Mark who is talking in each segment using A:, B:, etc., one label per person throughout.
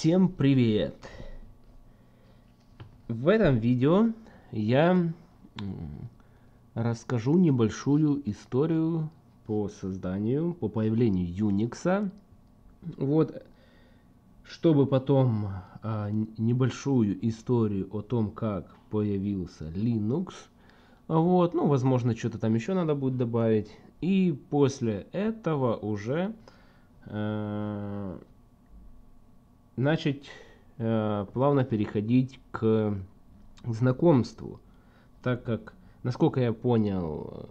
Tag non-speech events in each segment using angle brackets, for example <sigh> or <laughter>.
A: Всем привет! В этом видео я расскажу небольшую историю по созданию, по появлению Unix. Вот, чтобы потом а, небольшую историю о том, как появился Linux. Вот, ну, возможно, что-то там еще надо будет добавить. И после этого уже э, начать э, плавно переходить к знакомству, так как, насколько я понял,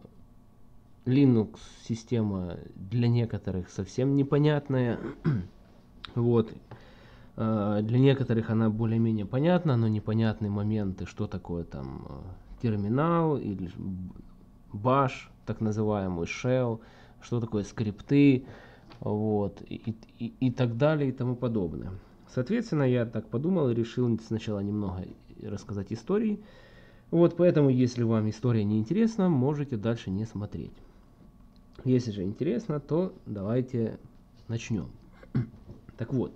A: Linux система для некоторых совсем непонятная. <clears throat> вот. Э, для некоторых она более-менее понятна, но непонятны моменты, что такое там э, терминал или баш, так называемый shell, что такое скрипты, вот, и, и, и так далее и тому подобное. Соответственно, я так подумал и решил сначала немного рассказать истории. Вот, поэтому, если вам история не интересна, можете дальше не смотреть. Если же интересно, то давайте начнем. <clears throat> Так вот,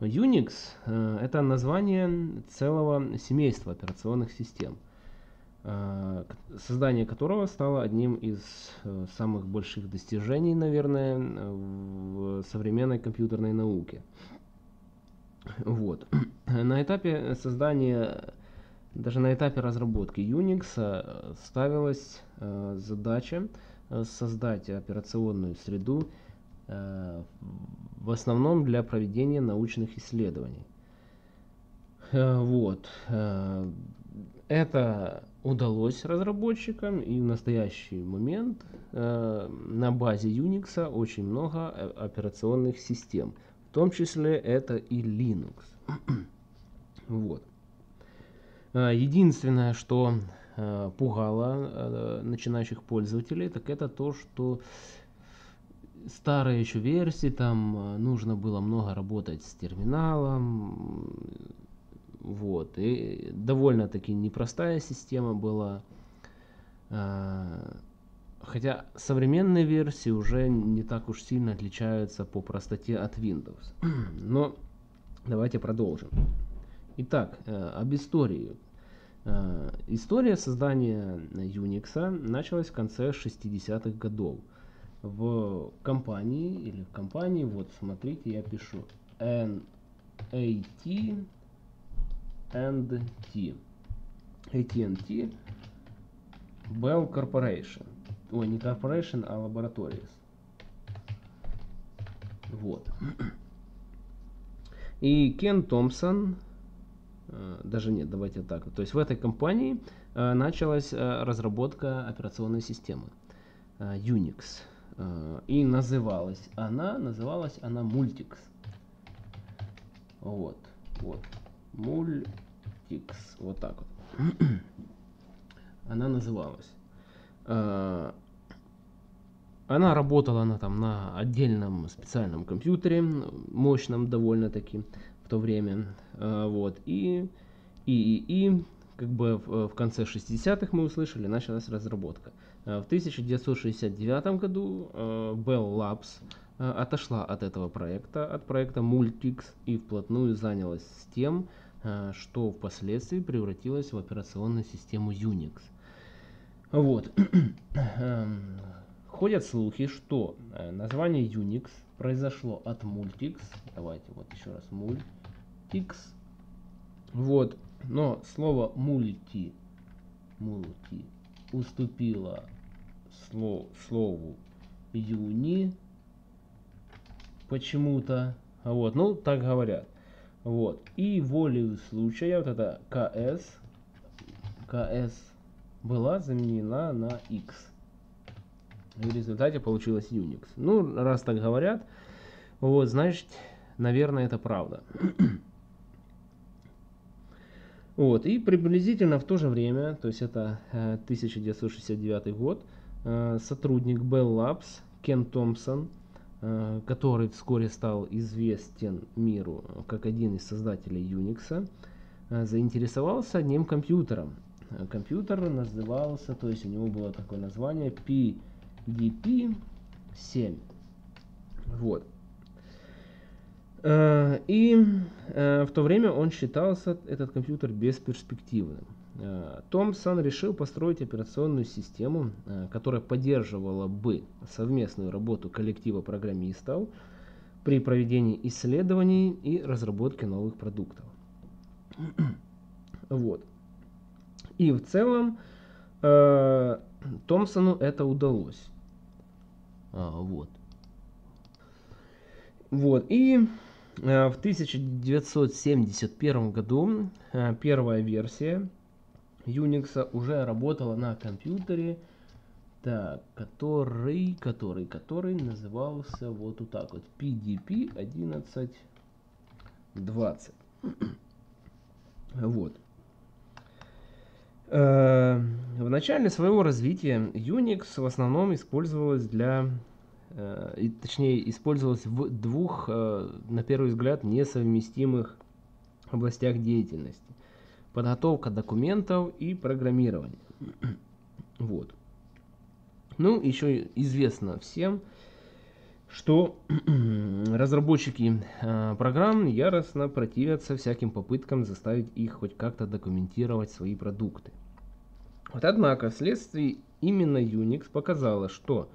A: Unix э, это название целого семейства операционных систем, э, создание которого стало одним из э, самых больших достижений, наверное, в современной компьютерной науке. Вот. <clears throat> На этапе создания, даже на этапе разработки Unix э, ставилась э, задача э, создать операционную среду в основном для проведения научных исследований. Вот. Это удалось разработчикам, и в настоящий момент на базе Unix очень много операционных систем, том числе это и Linux. <clears throat> вот. А, единственное, что а, пугало а, начинающих пользователей, так это то, что старые еще версии, там нужно было много работать с терминалом, вот, и довольно-таки непростая система была, Хотя современные версии уже не так уж сильно отличаются по простоте от Windows. <clears throat> Но давайте продолжим. Итак, э, об истории. Э, история создания Unix началась в конце 60-х годов. В компании, или в компании, вот смотрите, я пишу NAT and T. AT&T Bell Corporation. Ой, не Corporation, а Laboratories. Вот. И Кен Томпсон, э, даже нет, давайте так. То есть в этой компании э, началась э, разработка операционной системы Unix. И называлась она, называлась она Multix. Вот, вот. Multix. Вот так вот. <clears throat> Она называлась. Она работала она там на отдельном специальном компьютере, мощном довольно-таки в то время. А, вот. И, и, и, и как бы в, в конце 60-х мы услышали, началась разработка. В 1969 году Bell Labs отошла от этого проекта, от проекта Multix и вплотную занялась тем, что впоследствии превратилось в операционную систему Unix. Вот. <clears throat> Эм, Ходят слухи, что э, название Unix произошло от Multix. Давайте вот еще раз Multix. Вот. Но слово multi, multi уступило слов, слову uni почему-то. Вот, ну, так говорят. Вот. И волею случая вот это КС, КС была заменена на X. И в результате получилось Unix. Ну, раз так говорят, вот, значит, наверное, это правда. <clears throat> Вот, и приблизительно в то же время, то есть это 1969 э, год, э, сотрудник Bell Labs Кен Томпсон, э, который вскоре стал известен миру как один из создателей Unix, заинтересовался одним компьютером. Компьютер назывался, то есть у него было такое название P DP7. Вот. Э, и э, в то время он считался, этот компьютер, бесперспективным. Э, Томпсон решил построить операционную систему, которая поддерживала бы совместную работу коллектива программистов при проведении исследований и разработке новых продуктов. <clears throat> Вот. И в целом Томпсону это удалось. А, вот. Вот. И Э, в 1971 году э, первая версия Unix уже работала на компьютере, так, который, который, который назывался вот вот так вот PDP 1120. <clears throat> Вот. Э, в начале своего развития Unix в основном использовалась для Э, точнее, использовалась в двух, э, на первый взгляд, несовместимых областях деятельности. Подготовка документов и программирование. <clears throat> Вот. Ну, еще известно всем, что <clears throat> разработчики э, программ яростно противятся всяким попыткам заставить их хоть как-то документировать свои продукты. Вот однако, вследствие именно Unix показало, что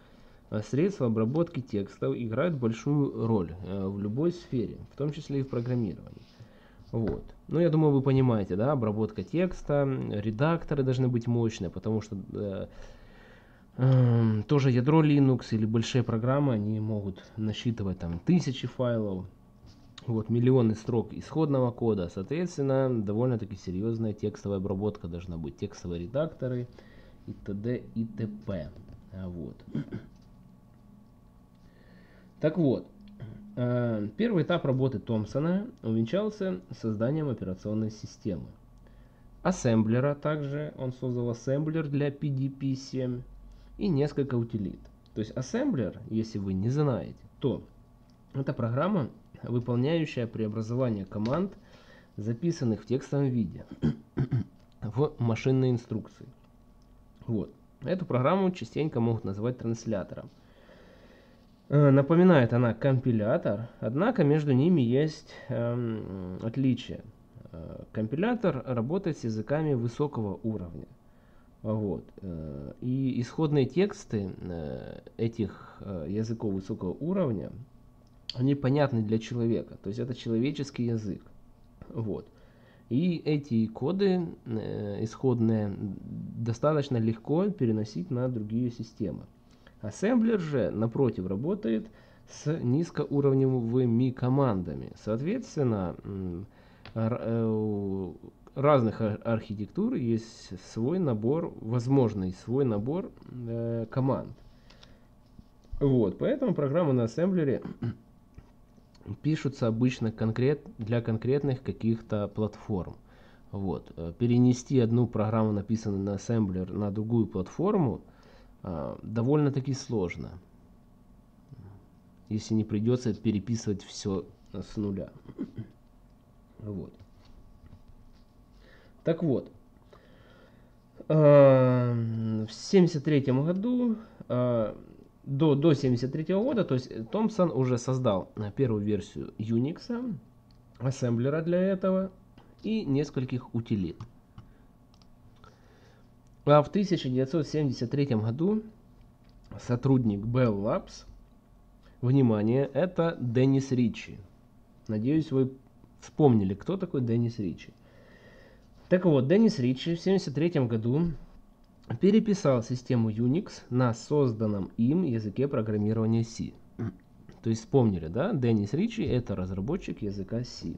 A: а средства обработки текстов играют большую роль э, в любой сфере, в том числе и в программировании. Вот. Ну, я думаю, вы понимаете, да, обработка текста, редакторы должны быть мощные, потому что э, э, тоже ядро Linux или большие программы, они могут насчитывать там тысячи файлов, вот, миллионы строк исходного кода. Соответственно, довольно-таки серьезная текстовая обработка должна быть, текстовые редакторы и т.д. и т.п. Вот. Так вот, э, первый этап работы Томпсона увенчался созданием операционной системы. Ассемблера также, он создал ассемблер для PDP-7 и несколько утилит. То есть ассемблер, если вы не знаете, то это программа, выполняющая преобразование команд, записанных в текстовом виде, <coughs> в машинной инструкции. Вот. Эту программу частенько могут называть транслятором. Э, напоминает она компилятор, однако между ними есть эм, отличие. Э, компилятор работает с языками высокого уровня. Вот. Э, и исходные тексты этих языков высокого уровня, они понятны для человека. То есть это человеческий язык. Вот. И эти коды исходные достаточно легко переносить на другие системы. Ассемблер же, напротив, работает с низкоуровневыми командами. Соответственно, э, разных архитектур есть свой набор, возможный свой набор э, команд. Вот, поэтому программы на ассемблере <clears throat> пишутся обычно конкрет, для конкретных каких-то платформ. Вот. Э, перенести одну программу, написанную на ассемблер, на другую платформу – а, довольно-таки сложно, если не придется переписывать все с нуля. <clears throat> Вот. Так вот, а, в 73 году, а, до, до 73 года, то есть Томпсон уже создал первую версию Unix, ассемблера для этого и нескольких утилит. А в 1973 году сотрудник Bell Labs, внимание, это Деннис Ричи. Надеюсь, вы вспомнили, кто такой Деннис Ричи. Так вот, Деннис Ричи в 1973 году переписал систему Unix на созданном им языке программирования C. То есть вспомнили, да? Деннис Ричи это разработчик языка C.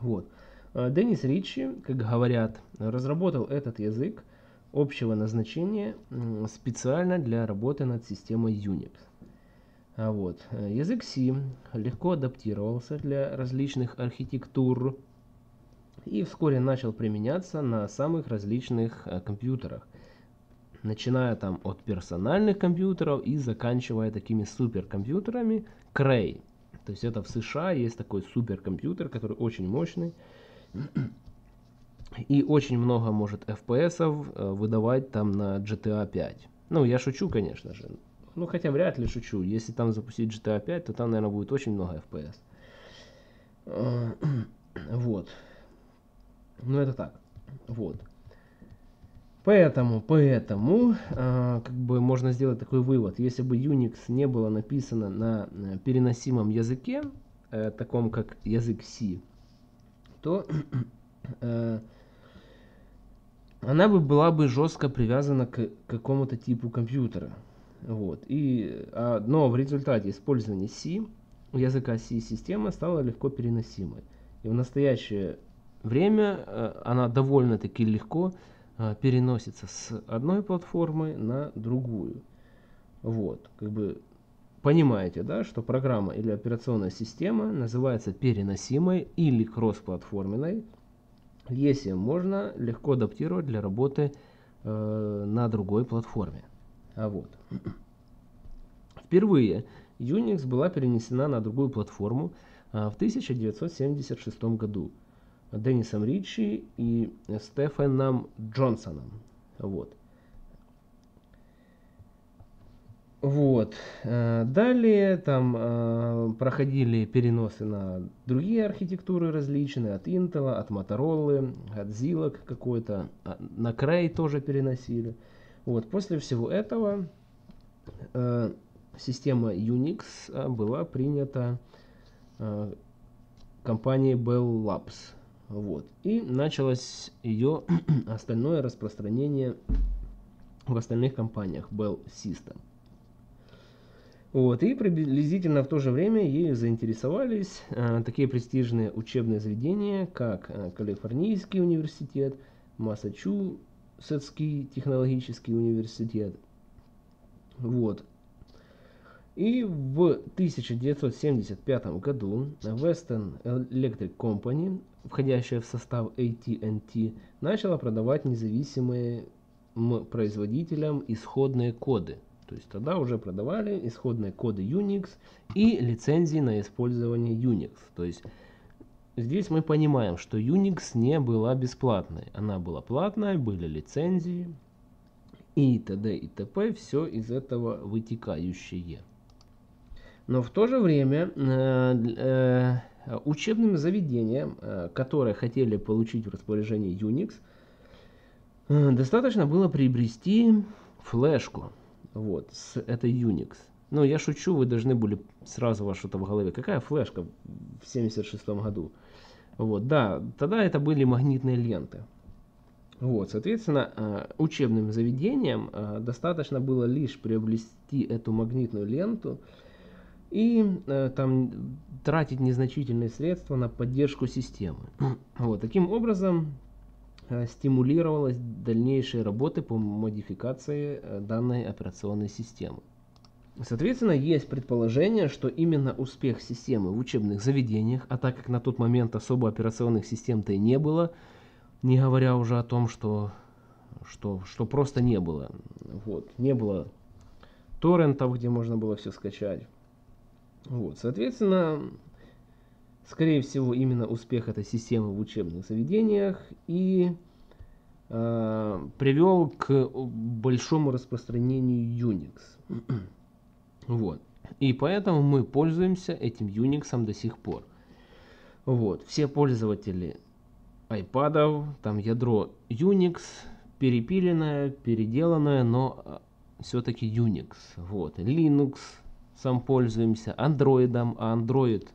A: Вот. А Деннис Ричи, как говорят, разработал этот язык общего назначения специально для работы над системой Unix. А вот. Э, язык C легко адаптировался для различных архитектур и вскоре начал применяться на самых различных э, компьютерах, начиная там от персональных компьютеров и заканчивая такими суперкомпьютерами Cray. То есть это в США есть такой суперкомпьютер, который очень мощный <clears throat> и очень много может FPS э, выдавать там на GTA 5. Ну, я шучу, конечно же. Ну, хотя вряд ли шучу. Если там запустить GTA 5, то там, наверное, будет очень много FPS. <clears throat> Вот. Ну это так. Вот. Поэтому, поэтому, э, как бы можно сделать такой вывод. Если бы Unix не было написано на э, переносимом языке, э, таком как язык C, то <clears throat> э, она бы была бы жестко привязана к какому-то типу компьютера. Вот. И, а, но в результате использования C, языка C, система стала легко переносимой. И в настоящее время э, она довольно-таки легко а, переносится с одной платформы на другую. Вот, как бы понимаете, да, что программа или операционная система называется переносимой или кроссплатформенной, если можно легко адаптировать для работы э, на другой платформе. А вот. Впервые Unix была перенесена на другую платформу э, в 1976 году. Деннисом Ричи и Стефаном Джонсоном. Вот. Вот. Э, далее там э, проходили переносы на другие архитектуры различные, от Intel, от Motorola, от Zilog какой-то, а, на Cray тоже переносили. Вот. После всего этого э, система Unix была принята компанией Bell Labs. Вот. И началось ее <clears throat> остальное распространение в остальных компаниях Bell System. Вот, и приблизительно в то же время ею заинтересовались э, такие престижные учебные заведения, как э, Калифорнийский университет, Массачусетский технологический университет. Вот. И в 1975 году Western Electric Company входящая в состав AT&T, начала продавать независимые производителям исходные коды. То есть тогда уже продавали исходные коды Unix и лицензии на использование Unix. То есть здесь мы понимаем, что Unix не была бесплатной. Она была платной, были лицензии и т.д. и т.п. Все из этого вытекающее. Но в то же время э, э, Э, учебным заведениям, э, которые хотели получить в распоряжение Unix, э, достаточно было приобрести флешку вот, с этой Unix. Ну, я шучу, вы должны были сразу у что-то в голове. Какая флешка в 76 году? Вот, да, тогда это были магнитные ленты. Вот, соответственно, учебным заведениям достаточно было лишь приобрести эту магнитную ленту, и э, там тратить незначительные средства на поддержку системы. <clears throat> Вот, таким образом э, стимулировалась дальнейшая работа по модификации э, данной операционной системы. Соответственно, есть предположение, что именно успех системы в учебных заведениях, а так как на тот момент особо операционных систем-то и не было, не говоря уже о том, что, что, что просто не было. Вот, не было торрентов, где можно было все скачать. Вот, соответственно, скорее всего, именно успех этой системы в учебных заведениях и э, привел к большому распространению Unix. <clears throat> вот. И поэтому мы пользуемся этим Unix до сих пор. Вот. Все пользователи iPad, там ядро Unix, перепиленное, переделанное, но а, все-таки Unix. Вот. Linux, сам пользуемся андроидом, а Android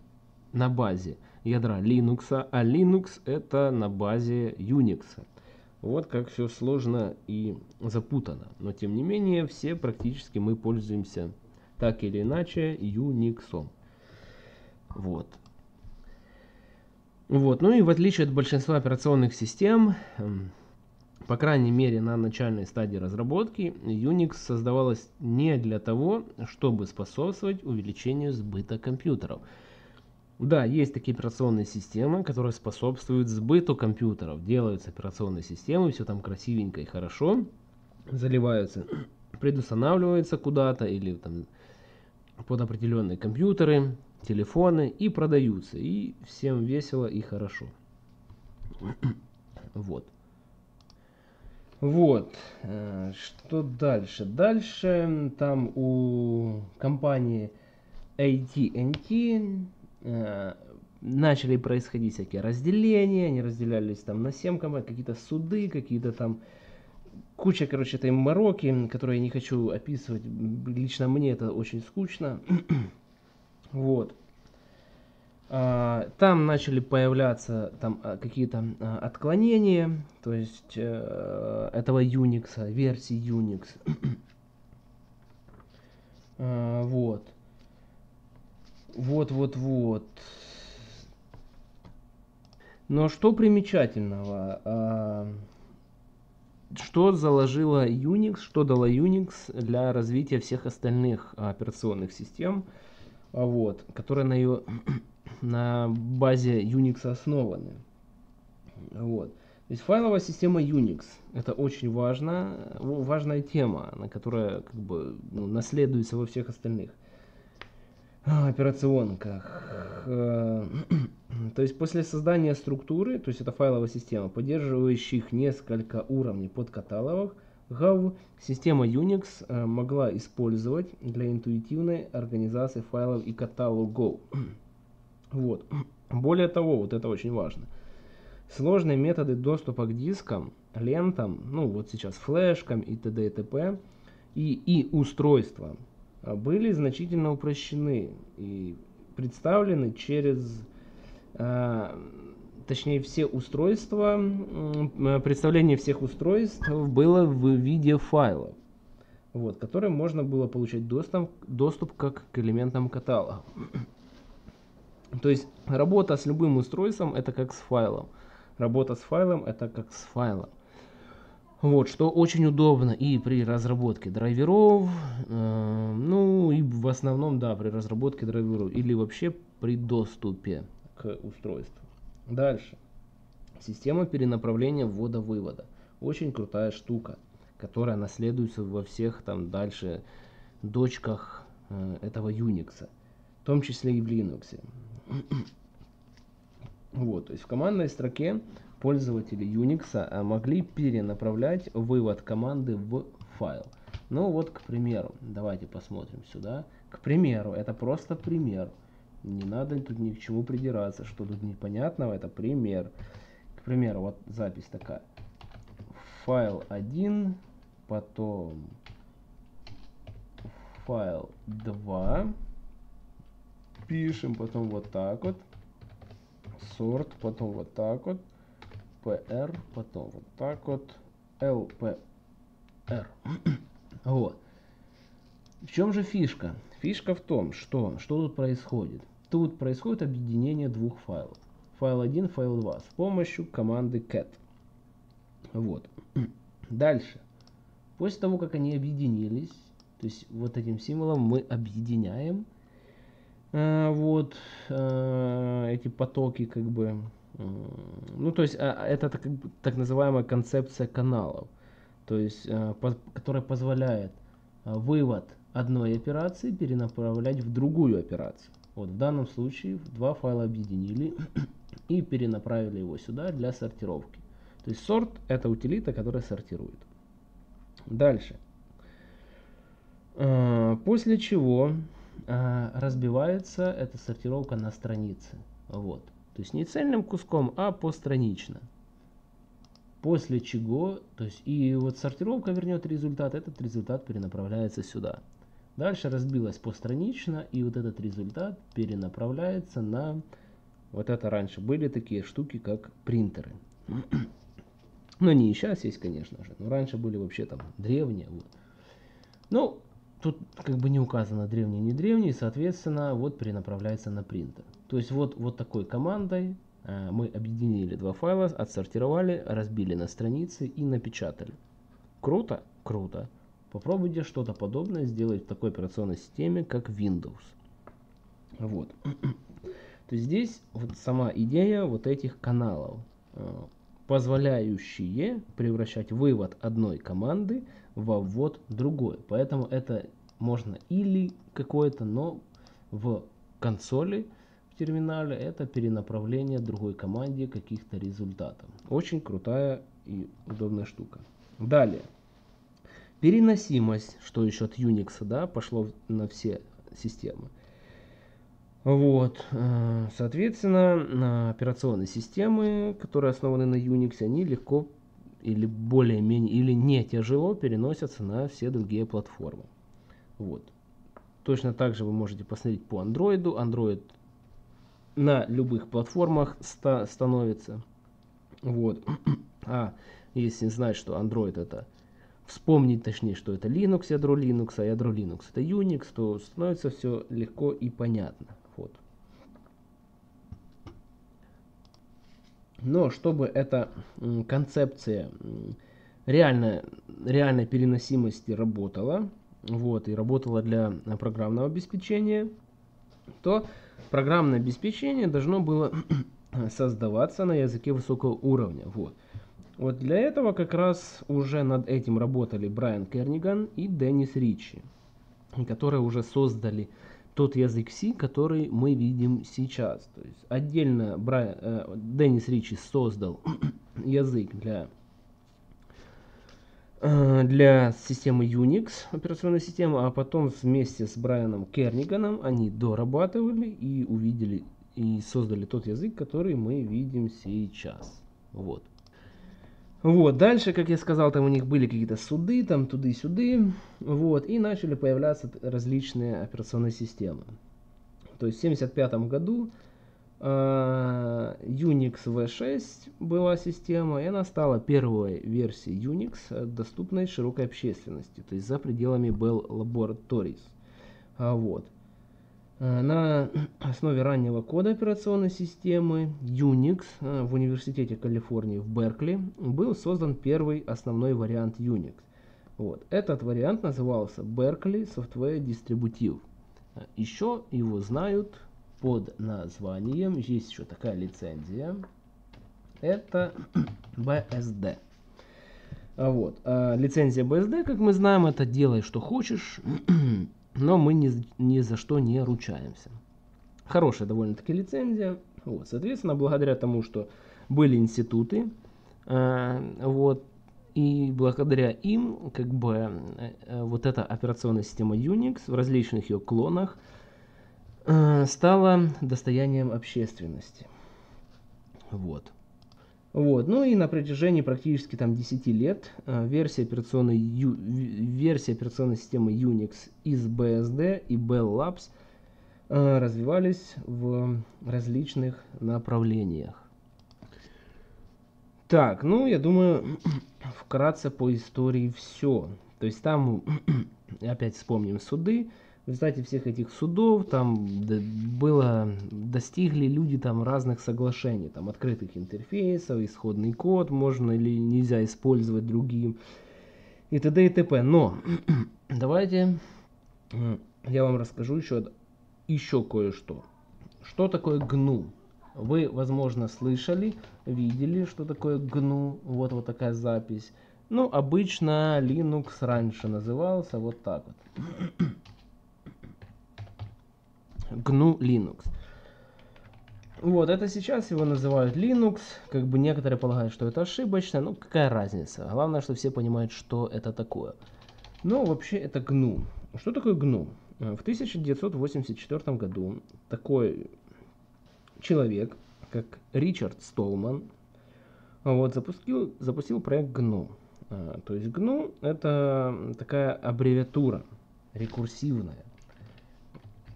A: на базе ядра Linux, а Linux это на базе Unix. Вот как все сложно и запутано. Но тем не менее, все практически мы пользуемся так или иначе Unix. Вот. Вот. Ну и в отличие от большинства операционных систем, по крайней мере на начальной стадии разработки, Unix создавалась не для того, чтобы способствовать увеличению сбыта компьютеров. Да, есть такие операционные системы, которые способствуют сбыту компьютеров. Делаются операционные системы, все там красивенько и хорошо, заливаются, <clears throat> предустанавливаются куда-то или там под определенные компьютеры, телефоны и продаются. И всем весело и хорошо. <clears throat> Вот. Вот. Э, что дальше? Дальше там у компании AT&T э, начали происходить всякие разделения, они разделялись там на 7 команд, какие-то суды, какие-то там куча, короче, этой мороки, которую я не хочу описывать. Лично мне это очень скучно. <clears throat> вот. А, там начали появляться там а, какие-то а, отклонения, то есть э, этого Unix, версии Unix. <clears throat> вот. Вот, вот, вот. Но что примечательного? Что заложила Unix, что дала Unix для развития всех остальных операционных систем, вот, которые на ее <clears throat> на базе Unix основаны. Вот. То есть файловая система Unix это очень важно, важная тема, на которая как бы ну, наследуется во всех остальных а, операционках. Э, <clears throat> то есть после создания структуры, то есть это файловая система, поддерживающих несколько уровней под каталогов, GAV, система Unix э, могла использовать для интуитивной организации файлов и каталогов. <clears throat> Вот. <clears throat> Более того, вот это очень важно. Сложные методы доступа к дискам, лентам, ну вот сейчас флешкам и т.д. и т.п. И, и устройствам а, были значительно упрощены и представлены через, э, точнее все устройства, э, представление всех устройств было в виде файлов, вот, которые можно было получать доступ, доступ как к элементам каталога. <clears throat> То есть работа с любым устройством это как с файлом. Работа с файлом это как с файлом. Вот, что очень удобно и при разработке драйверов, э, ну и в основном, да, при разработке драйверов или вообще при доступе к устройству. Дальше. Система перенаправления ввода-вывода. Очень крутая штука, которая наследуется во всех там дальше дочках э, этого Unix, в том числе и в Linux. Вот, то есть в командной строке пользователи Unix а, могли перенаправлять вывод команды в файл. Ну вот, к примеру, давайте посмотрим сюда. К примеру, это просто пример. Не надо тут ни к чему придираться, что тут непонятного, это пример. К примеру, вот запись такая. Файл 1, потом файл 2, пишем, потом вот так вот, сорт, потом вот так вот, PR, потом вот так вот, LPR. <clears throat> вот. В чем же фишка? Фишка в том, что, что тут происходит. Тут происходит объединение двух файлов. Файл 1, файл 2 с помощью команды cat. Вот. <clears throat> Дальше. После того, как они объединились, то есть вот этим символом мы объединяем вот э, эти потоки как бы ну то есть а, это так, так называемая концепция каналов. То есть э, которая позволяет вывод одной операции перенаправлять в другую операцию. Вот в данном случае два файла объединили и перенаправили его сюда для сортировки. То есть сорт это утилита которая сортирует. Дальше. После чего а, разбивается эта сортировка на страницы. Вот. То есть не цельным куском, а постранично. После чего, то есть и вот сортировка вернет результат, этот результат перенаправляется сюда. Дальше разбилась постранично, и вот этот результат перенаправляется на, вот это раньше были такие штуки, как принтеры. <clears throat> Но не сейчас есть, конечно же, но раньше были вообще там древние. Вот. Ну, Тут как бы не указано древний, не древний, соответственно, вот перенаправляется на принтер. То есть вот, вот такой командой э, мы объединили два файла, отсортировали, разбили на страницы и напечатали. Круто? Круто. Попробуйте что-то подобное сделать в такой операционной системе, как Windows. Вот. <clears throat> То есть здесь вот сама идея вот этих каналов, э, позволяющие превращать вывод одной команды во ввод другой. Поэтому это можно или какое-то, но в консоли, в терминале, это перенаправление другой команде каких-то результатов. Очень крутая и удобная штука. Далее. Переносимость, что еще от Unix, да, пошло на все системы. Вот, э, соответственно, операционные системы, которые основаны на Unix, они легко или более-менее, или не тяжело переносятся на все другие платформы. Вот. Точно так же вы можете посмотреть по Android. Android на любых платформах ста становится. Вот. <clears throat> А если знать, что Android это вспомнить точнее, что это Linux, ядро Linux, а ядро Linux это Unix, то становится все легко и понятно. Вот. Но чтобы эта концепция реально, реальной переносимости работала, вот, и работала для программного обеспечения, то программное обеспечение должно было <clears throat> создаваться на языке высокого уровня. Вот. Вот для этого как раз уже над этим работали Брайан Керниган и Деннис Ричи, которые уже создали тот язык C, который мы видим сейчас. То есть отдельно Брайан, э, Деннис Ричи создал <coughs> язык для э, для системы Unix, операционной системы, а потом вместе с Брайаном Керниганом они дорабатывали и увидели и создали тот язык, который мы видим сейчас. Вот. Вот, дальше, как я сказал, там у них были какие-то суды, там туды-сюды, вот, и начали появляться различные операционные системы. То есть в 1975 году э, Unix V6 была система, и она стала первой версией Unix, доступной широкой общественности, то есть за пределами Bell Laboratories. А, вот. Э, на основе раннего кода операционной системы Unix э, в Университете Калифорнии в Беркли был создан первый основной вариант Unix. Вот. Этот вариант назывался Berkeley Software Distributive. Э, еще его знают под названием, есть еще такая лицензия, это <clears throat> BSD. А вот. А лицензия BSD, как мы знаем, это делай что хочешь, <clears throat> но мы ни, ни за что не ручаемся. Хорошая довольно-таки лицензия. Вот, соответственно, благодаря тому, что были институты, э, вот, и благодаря им, как бы, э, вот эта операционная система Unix в различных ее клонах э, стала достоянием общественности. Вот. Вот. Ну и на протяжении практически там 10 лет э, версия, операционной, версия операционной системы Unix из BSD и Bell Labs э, развивались в различных направлениях. Так, ну я думаю, <clears throat> вкратце по истории все. То есть там <clears throat> опять вспомним суды, в результате всех этих судов там было, достигли люди там разных соглашений, там открытых интерфейсов, исходный код можно или нельзя использовать другим и т.д. и т.п. Но <clears throat> давайте я вам расскажу еще, еще кое-что. Что такое GNU? Вы, возможно, слышали, видели, что такое GNU. Вот вот такая запись. Ну, обычно Linux раньше назывался вот так вот. GNU Linux. Вот, это сейчас его называют Linux, как бы некоторые полагают, что это ошибочно, ну какая разница. Главное, что все понимают, что это такое. Но вообще это GNU. Что такое GNU? В 1984 году такой человек, как Ричард Столман, вот, запустил, запустил проект GNU. А, то есть GNU это такая аббревиатура рекурсивная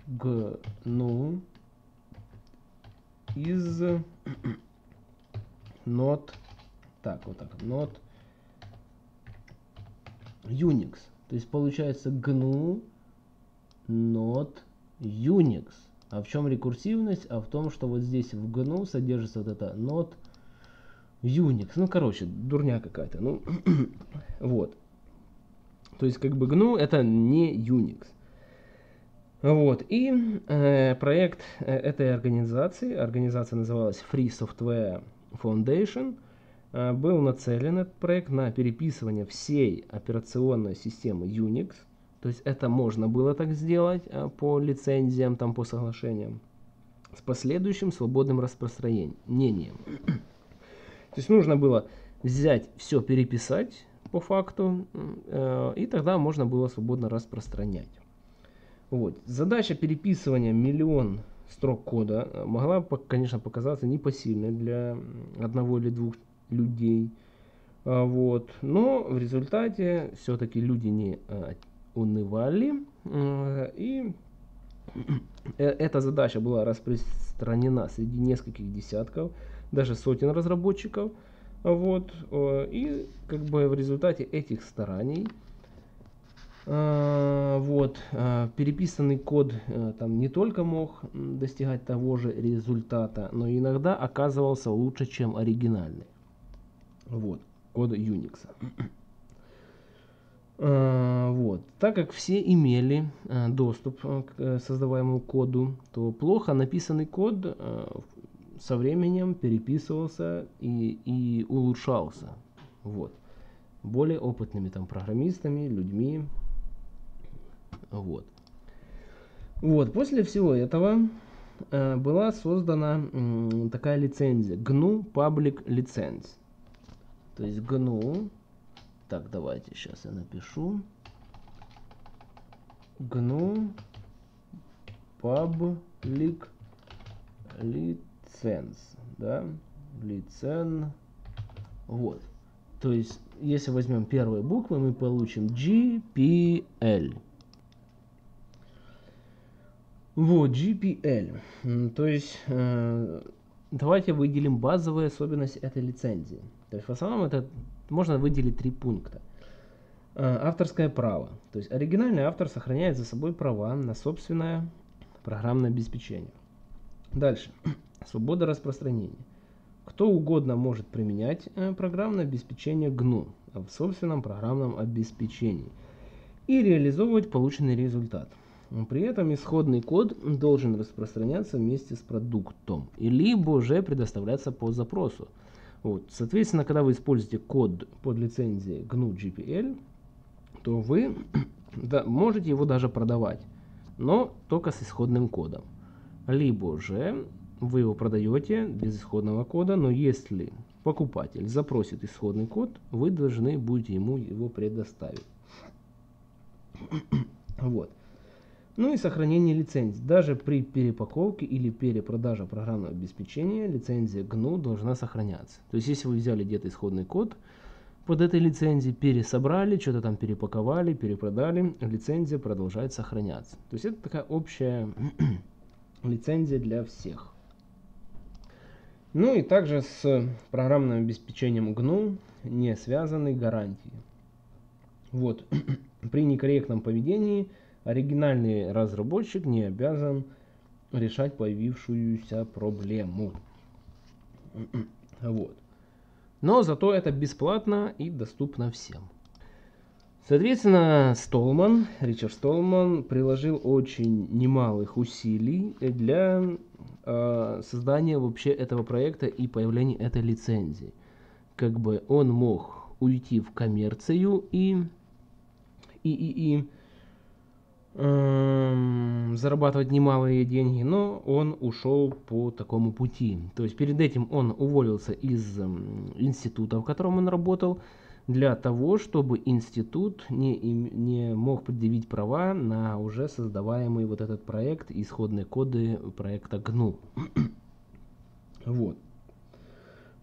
A: GNU из <clears throat> not так вот так not Unix. То есть получается GNU not Unix. А в чем рекурсивность? А в том, что вот здесь в GNU содержится вот это not Unix. Ну, короче, дурня какая-то. Ну, <clears throat> вот. То есть, как бы GNU это не Unix. Вот. И э, проект э, этой организации, организация называлась Free Software Foundation, э, был нацелен этот проект на переписывание всей операционной системы Unix. То есть это можно было так сделать э, по лицензиям, там, по соглашениям, с последующим свободным распространением. <clears throat> То есть нужно было взять все, переписать по факту, э, и тогда можно было свободно распространять. Вот. Задача переписывания миллион строк кода могла, конечно, показаться непосильной для одного или двух людей. А, вот. Но в результате все-таки люди не а, унывали. И <clears throat> э, эта задача была распространена среди нескольких десятков, даже сотен разработчиков. Вот. И как бы в результате этих стараний вот, переписанный код э, там не только мог достигать того же результата, но иногда оказывался лучше, чем оригинальный. Вот кода Unix. Вот. Так как все имели доступ к создаваемому коду, то плохо написанный код со временем переписывался и, и улучшался. Вот. Более опытными там программистами, людьми. Вот. Вот. После всего этого была создана такая лицензия GNU Public License. То есть GNU. Так, давайте сейчас я напишу. GNU Public License. Да? Лицен. Вот. То есть, если возьмем первые буквы, мы получим GPL. Вот, GPL. То есть, э, давайте выделим базовые особенности этой лицензии. То есть в основном это можно выделить три пункта. Э, авторское право. То есть оригинальный автор сохраняет за собой права на собственное программное обеспечение. Дальше. <clears throat> Свобода распространения. Кто угодно может применять э, программное обеспечение GNU в собственном программном обеспечении и реализовывать полученный результат. При этом исходный код должен распространяться вместе с продуктом, либо же предоставляться по запросу. Вот. Соответственно, когда вы используете код под лицензией GNU GPL, то вы <clears throat> да, можете его даже продавать, но только с исходным кодом. Либо же вы его продаете без исходного кода, но если покупатель запросит исходный код, вы должны будете ему его предоставить. <clears throat> Вот. Ну и сохранение лицензий. Даже при перепаковке или перепродаже программного обеспечения лицензия GNU должна сохраняться. То есть если вы взяли где-то исходный код под этой лицензией, пересобрали, что-то там перепаковали, перепродали, лицензия продолжает сохраняться. То есть это такая общая <clears throat> лицензия для всех. Ну и также с программным обеспечением GNU не связаны гарантии. Вот. <clears throat> При некорректном поведении – оригинальный разработчик не обязан решать появившуюся проблему. <clears throat> Вот. Но зато это бесплатно и доступно всем. Соответственно, Столман, Ричард Столман приложил очень немалых усилий для э, создания вообще этого проекта и появления этой лицензии. Как бы он мог уйти в коммерцию и, и, и, и зарабатывать немалые деньги, но он ушел по такому пути. То есть перед этим он уволился из эм, института, в котором он работал, для того, чтобы институт не, не мог предъявить права на уже создаваемый вот этот проект, исходные коды проекта GNU. <coughs> вот.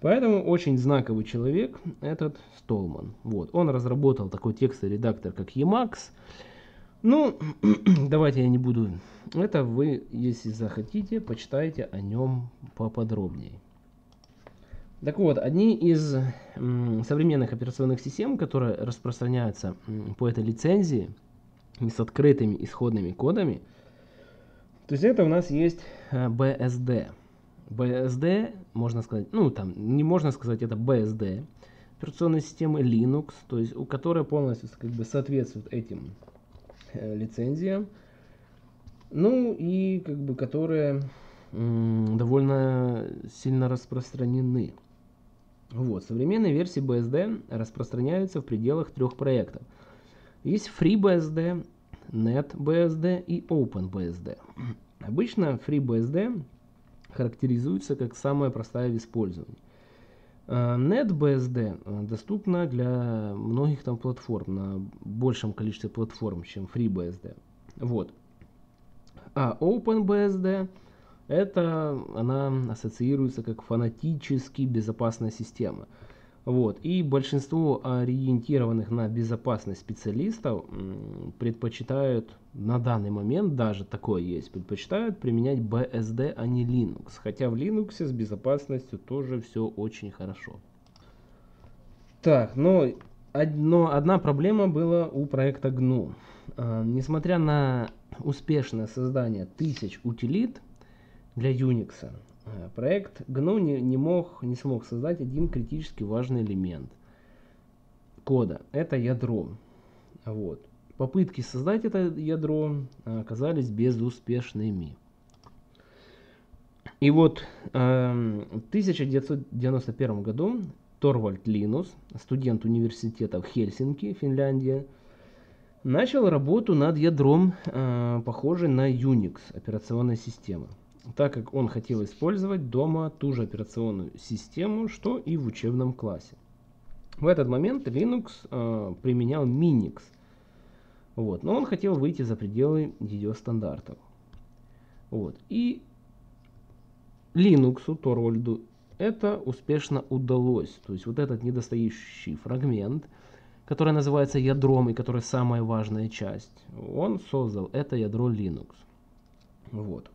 A: Поэтому очень знаковый человек этот Столман. Вот. Он разработал такой текстовый редактор, как Emacs. Ну, <clears throat> давайте я не буду. Это вы, если захотите, почитайте о нем поподробнее. Так вот, одни из современных операционных систем, которые распространяются по этой лицензии с открытыми исходными кодами, то есть это у нас есть BSD. Э, BSD, можно сказать, ну там не можно сказать, это BSD операционной системы Linux, то есть у которой полностью как бы соответствует этим лицензия, ну и как бы которые довольно сильно распространены. Вот, современные версии BSD распространяются в пределах трех проектов. Есть FreeBSD, NetBSD и OpenBSD. Обычно FreeBSD характеризуется как самая простая в использовании. Э, NetBSD э, доступна для многих там платформ, на большем количестве платформ, чем FreeBSD. Вот. А OpenBSD это она ассоциируется как фанатически безопасная система. Вот. И большинство ориентированных на безопасность специалистов предпочитают на данный момент, даже такое есть, предпочитают применять BSD, а не Linux. Хотя в Linux с безопасностью тоже все очень хорошо. Так, но одно, одна проблема была у проекта GNU. А, несмотря на успешное создание тысяч утилит для Unix, а, проект GNU не, не, мог, не смог создать один критически важный элемент кода. Это ядро. Вот. Попытки создать это ядро а, оказались безуспешными. И вот э, в 1991 году Торвальд Линус, студент университета в Хельсинки, Финляндия, начал работу над ядром, э, похожей на Unix операционной системы, так как он хотел использовать дома ту же операционную систему, что и в учебном классе. В этот момент Linux э, применял Minix, вот, но он хотел выйти за пределы ее стандартов. Вот, и Linux, Торвальду, это успешно удалось. То есть вот этот недостающий фрагмент – которое называется ядром и которое самая важная часть, он создал это ядро Linux. Вот.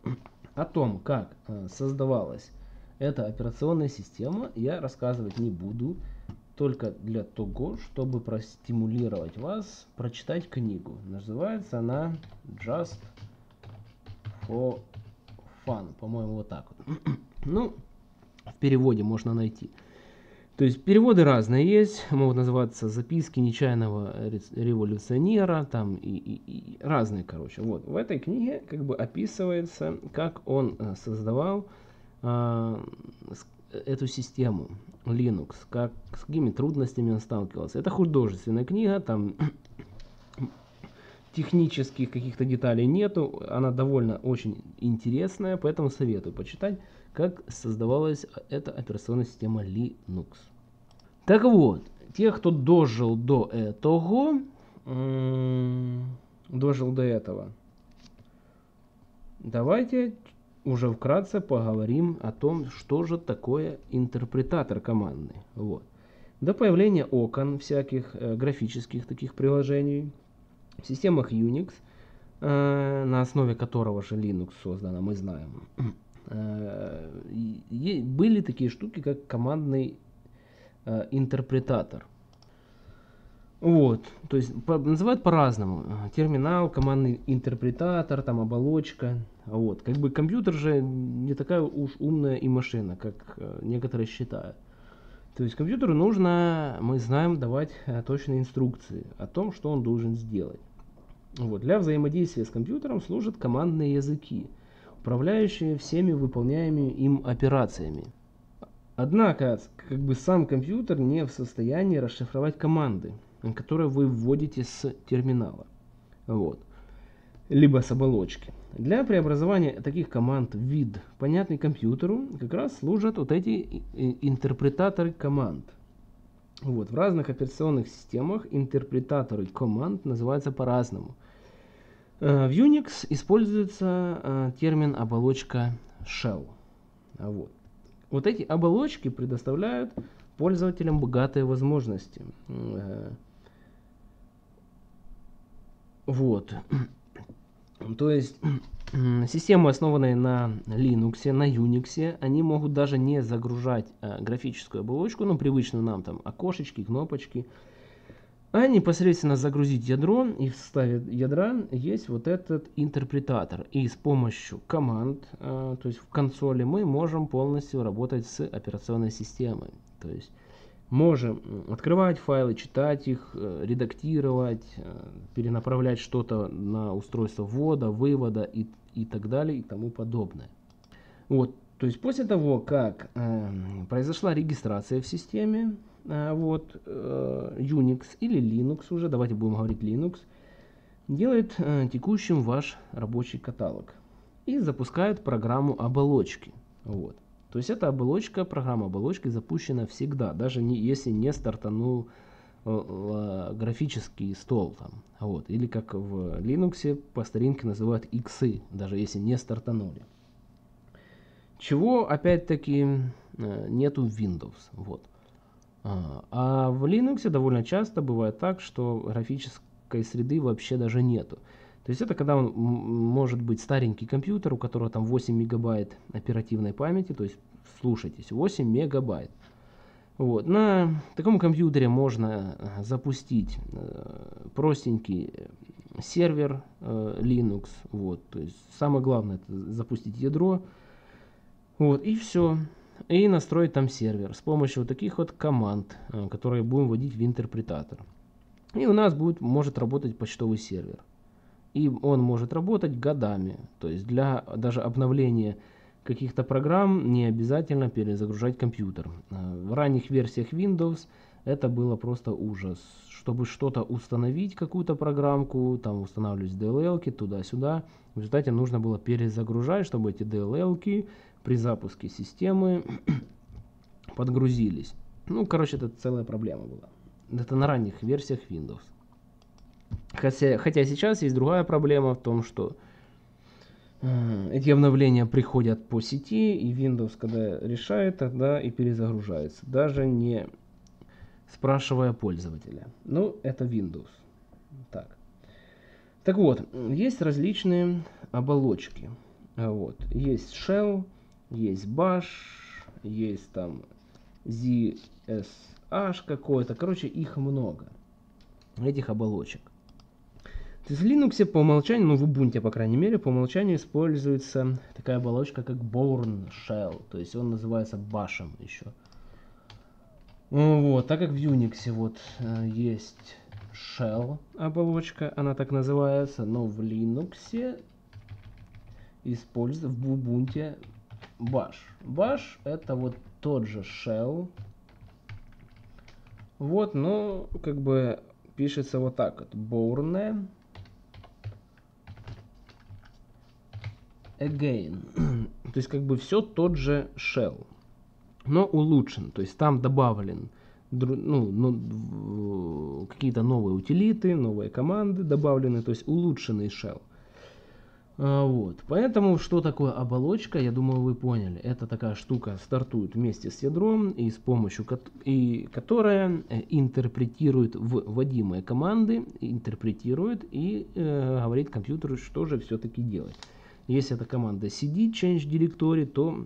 A: О том, как э, создавалась эта операционная система, я рассказывать не буду, только для того, чтобы простимулировать вас прочитать книгу. Называется она Just for Fun, по-моему, вот так вот. <clears throat> ну, в переводе можно найти. То есть переводы разные есть, могут называться записки нечаянного революционера, там и, и, и разные, короче. Вот в этой книге как бы описывается, как он э, создавал а, эту систему Linux, как с какими трудностями он сталкивался. Это художественная книга, там <clears throat> технических каких-то деталей нету, она довольно очень интересная, поэтому советую почитать как создавалась эта операционная система Linux. Так вот, те, кто дожил до этого, дожил до этого, давайте уже вкратце поговорим о том, что же такое интерпретатор командный. Вот. До появления окон, всяких э, графических таких приложений, в системах Unix, э, на основе которого же Linux создана, мы знаем, были такие штуки, как командный э, интерпретатор. Вот, то есть по, называют по-разному. Терминал, командный интерпретатор, там оболочка. Вот, как бы компьютер же не такая уж умная и машина, как э, некоторые считают. То есть компьютеру нужно, мы знаем, давать точные инструкции о том, что он должен сделать. Вот, для взаимодействия с компьютером служат командные языки управляющие всеми выполняемыми им операциями. Однако, как бы сам компьютер не в состоянии расшифровать команды, которые вы вводите с терминала. Вот. Либо с оболочки. Для преобразования таких команд в вид, понятный компьютеру, как раз служат вот эти интерпретаторы команд. Вот. В разных операционных системах интерпретаторы команд называются по-разному – в Unix используется э, термин оболочка shell. Вот. вот эти оболочки предоставляют пользователям богатые возможности. Э, вот. То есть системы, основанные на Linux, на Unix, они могут даже не загружать графическую оболочку, ну, привычно нам там окошечки, кнопочки, а непосредственно загрузить ядро, и в составе ядра есть вот этот интерпретатор. И с помощью команд, э, то есть в консоли, мы можем полностью работать с операционной системой. То есть можем открывать файлы, читать их, э, редактировать, э, перенаправлять что-то на устройство ввода, вывода и, и так далее и тому подобное. Вот, то есть после того, как э, произошла регистрация в системе, вот, э, Unix или Linux уже, давайте будем говорить Linux, делает э, текущим ваш рабочий каталог и запускает программу оболочки. Вот. То есть эта оболочка, программа оболочки запущена всегда, даже не, если не стартанул э, графический стол там, вот, или как в Linux по старинке называют иксы, даже если не стартанули. чего опять-таки э, нету в Windows. Вот. А, а в Linux довольно часто бывает так, что графической среды вообще даже нету. То есть это когда он может быть старенький компьютер, у которого там 8 мегабайт оперативной памяти, то есть слушайтесь, 8 мегабайт. Вот. На таком компьютере можно э, запустить э, простенький сервер э, Linux. Вот. То есть самое главное это запустить ядро. Вот. И все. И настроить там сервер с помощью вот таких вот команд, э, которые будем вводить в интерпретатор. И у нас будет, может работать почтовый сервер и он может работать годами. То есть для даже обновления каких-то программ не обязательно перезагружать компьютер. Э, в ранних версиях Windows это было просто ужас. Чтобы что-то установить, какую-то программку, там устанавливать DLL, туда-сюда, в результате нужно было перезагружать, чтобы эти DLL при запуске системы <clears throat> подгрузились. Ну, короче, это целая проблема была. Это на ранних версиях Windows. Хотя, хотя сейчас есть другая проблема в том, что э, эти обновления приходят по сети, и Windows, когда решает, тогда и перезагружается, даже не спрашивая пользователя. Ну, это Windows. Так. Так вот, есть различные оболочки. Вот. Есть Shell, есть Bash, есть там ZSH какой-то. Короче, их много. Этих оболочек. То есть в Linux по умолчанию, ну в Ubuntu, по крайней мере, по умолчанию используется такая оболочка, как Bourne Shell. То есть он называется Bash еще. Вот, так как в Unix вот э, есть Shell оболочка, она так называется, но в Linux используется в Ubuntu Bash. Bash это вот тот же Shell. Вот, но как бы пишется вот так вот. Bourne <clears throat> again. то есть как бы все тот же shell, но улучшен. То есть там добавлен ну, ну, какие-то новые утилиты, новые команды добавлены, то есть улучшенный shell. А, вот. Поэтому что такое оболочка, я думаю, вы поняли. Это такая штука стартует вместе с ядром, и с помощью и которая э, интерпретирует вводимые команды, интерпретирует и э, говорит компьютеру, что же все-таки делать. Если эта команда cd change directory, то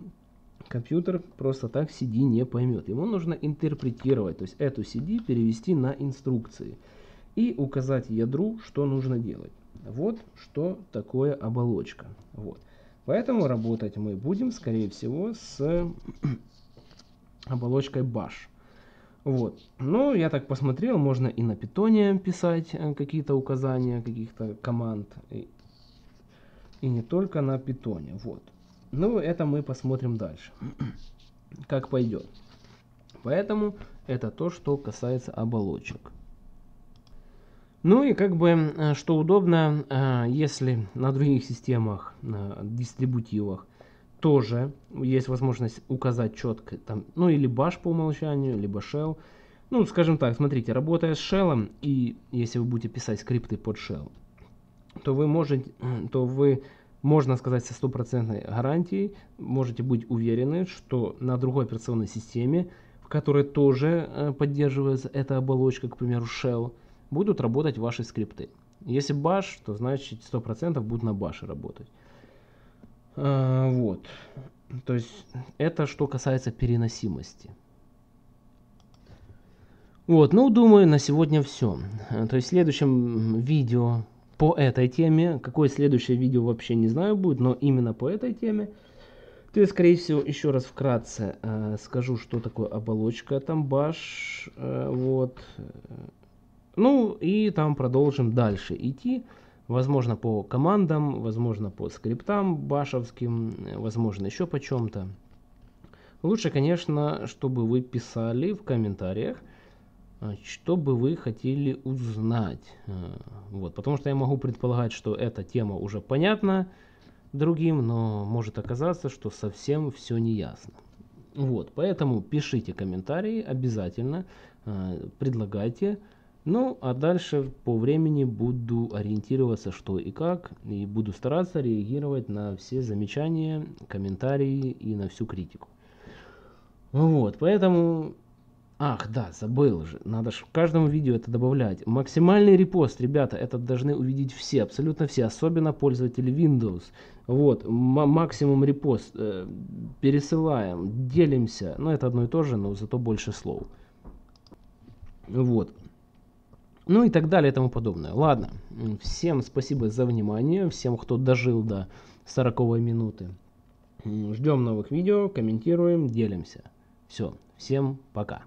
A: компьютер просто так cd не поймет. Ему нужно интерпретировать, то есть эту cd перевести на инструкции и указать ядру, что нужно делать. Вот что такое оболочка. Вот. Поэтому работать мы будем, скорее всего, с оболочкой bash. Вот. Но я так посмотрел, можно и на питоне писать э, какие-то указания, каких-то команд и не только на питоне. Вот. Ну, это мы посмотрим дальше, <clears throat> как пойдет. Поэтому это то, что касается оболочек. Ну и как бы, э, что удобно, э, если на других системах, на дистрибутивах, тоже есть возможность указать четко, там, ну или bash по умолчанию, либо shell. Ну, скажем так, смотрите, работая с shell, и если вы будете писать скрипты под shell, то вы можете, то вы, можно сказать, со стопроцентной гарантией можете быть уверены, что на другой операционной системе, в которой тоже э, поддерживается эта оболочка, к примеру, shell, будут работать ваши скрипты. Если bash, то значит 100% будут на bash работать. А, вот. То есть это что касается переносимости. Вот, ну думаю на сегодня все. То есть в следующем видео по этой теме. Какое следующее видео вообще не знаю будет, но именно по этой теме. То есть, скорее всего, еще раз вкратце э, скажу, что такое оболочка там баш. Э, вот. Ну и там продолжим дальше идти. Возможно по командам, возможно по скриптам башевским, возможно еще по чем-то. Лучше, конечно, чтобы вы писали в комментариях, а, что бы вы хотели узнать. А, вот, потому что я могу предполагать, что эта тема уже понятна другим, но может оказаться, что совсем все не ясно. Вот, поэтому пишите комментарии обязательно, а, предлагайте Ну, а дальше по времени буду ориентироваться, что и как, и буду стараться реагировать на все замечания, комментарии и на всю критику. Вот, поэтому... Ах, да, забыл же. Надо же в каждом видео это добавлять. Максимальный репост, ребята, это должны увидеть все, абсолютно все, особенно пользователи Windows. Вот, максимум репост. Э, пересылаем, делимся. Ну, это одно и то же, но зато больше слов. Вот. Ну и так далее и тому подобное. Ладно, всем спасибо за внимание, всем, кто дожил до 40 минуты. Ждем новых видео, комментируем, делимся. Все, всем пока.